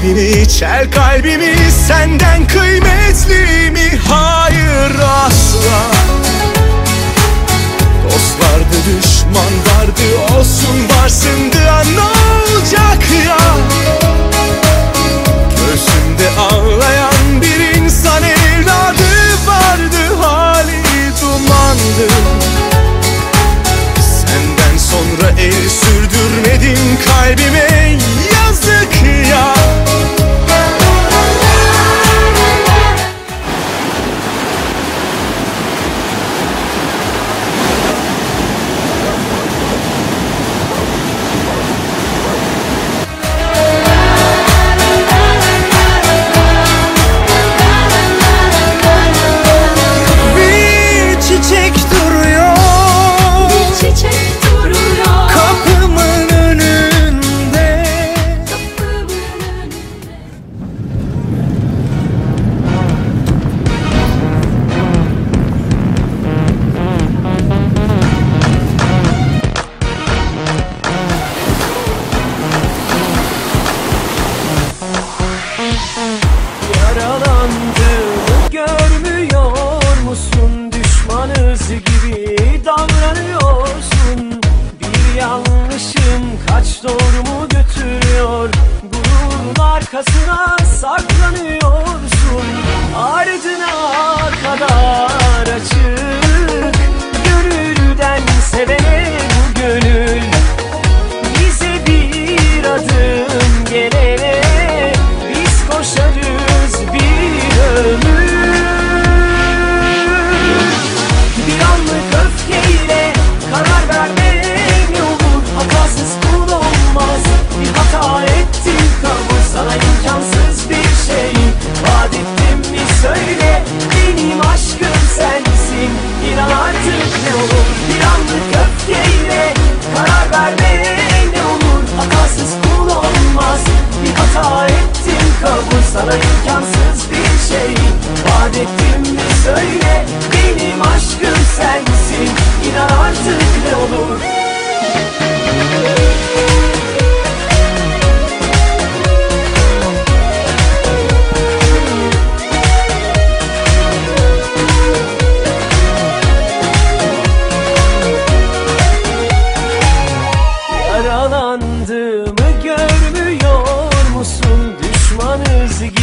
kalbimi çel kalbimi Senden kıymetli mi? Hayır asla Dost vardı düşman vardı olsun varsındı anlam arkasına saklanıyorsun. Ardına kadar açık. Nobody can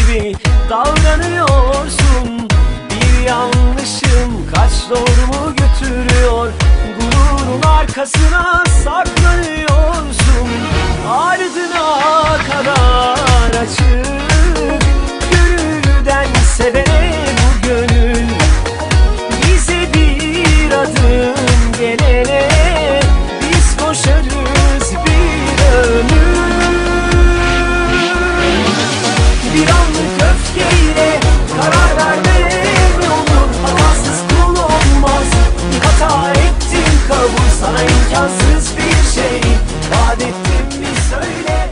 gibi davranıyorsun Bir yanlışım kaç doğrumu götürüyor. Gururun arkasına saklanıyorsun. Ardına kadar açık Gönülden severek Sana imkansız bir şey. Vaat ettim mi söyle.